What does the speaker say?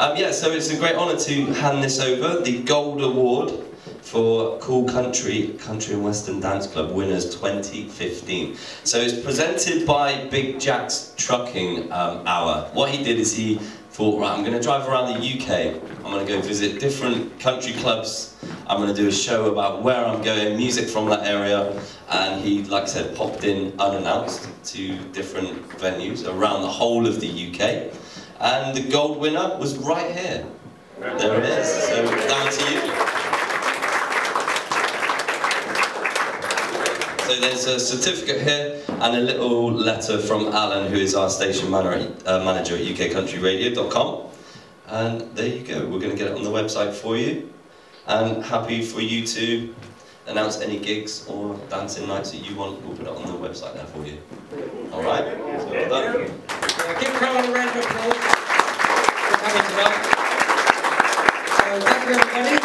Um, yeah, so it's a great honour to hand this over, the Gold Award for Cool Country, Country and Western Dance Club Winners 2015. So it's presented by Big Jake's Trucking um, Hour. What he did is he thought, right, I'm going to drive around the UK. I'm going to go visit different country clubs. I'm going to do a show about where I'm going, music from that area. And he, like I said, popped in unannounced to different venues around the whole of the UK. And the gold winner was right here. There it is. So down to you. So there's a certificate here and a little letter from Alan, who is our station manager, uh, at ukcountryradio.com. And there you go, we're going to get it on the website for you. And happy for you to announce any gigs or dancing nights that you want, we'll put it on the website there for you. All right? So well done. Yeah, give Carl a round of applause for coming tonight. So thank you very much.